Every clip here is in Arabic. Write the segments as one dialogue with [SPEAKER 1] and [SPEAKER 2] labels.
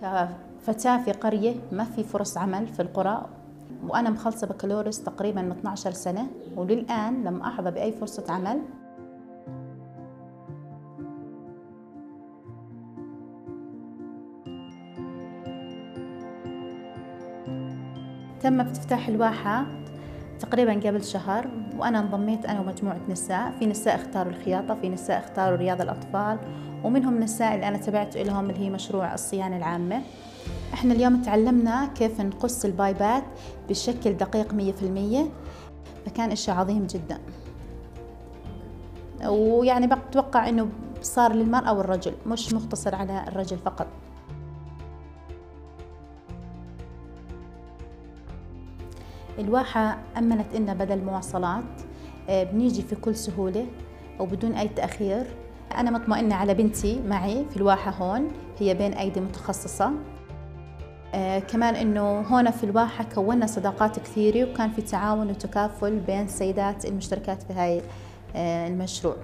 [SPEAKER 1] كفتاة في قرية ما في فرص عمل في القرى وأنا مخلصة بكالوريوس تقريبا من 12 سنة وللآن لم أحظى بأي فرصة عمل. تم افتتاح الواحة تقريبا قبل شهر وأنا انضميت أنا ومجموعة نساء. في نساء اختاروا الخياطة في نساء اختاروا رياض الأطفال ومنهم نساء اللي أنا تبعت لهم اللي هي مشروع الصيانة العامة. إحنا اليوم تعلمنا كيف نقص البايبات بشكل دقيق مية في المية. فكان إشي عظيم جدا. ويعني بتوقع إنه صار للمرأة والرجل مش مقتصر على الرجل فقط. الواحة أمنت إلنا بدل مواصلات آه، بنيجي في كل سهولة وبدون أي تأخير. أنا مطمئنة على بنتي معي في الواحة هون هي بين أيدي متخصصة. آه كمان إنه هون في الواحة كونا صداقات كثيرة وكان في تعاون وتكافل بين السيدات المشتركات في هاي آه المشروع.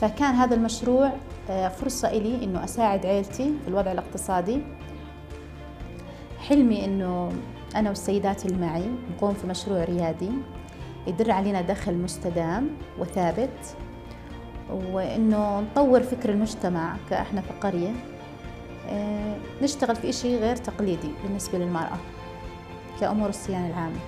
[SPEAKER 1] فكان هذا المشروع آه فرصة إلي إنه أساعد عيلتي في الوضع الاقتصادي. حلمي إنه أنا والسيدات اللي معي نقوم في مشروع ريادي يدر علينا دخل مستدام وثابت وإنه نطور فكر المجتمع كإحنا في قرية آه، نشتغل في إشي غير تقليدي بالنسبة للمرأة كأمور الصيانة العامة.